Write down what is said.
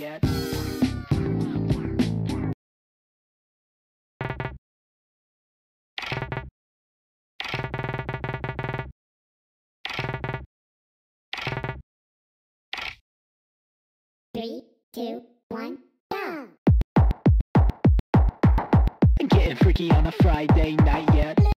yet. Three, two, one, go! Getting freaky on a Friday night yet.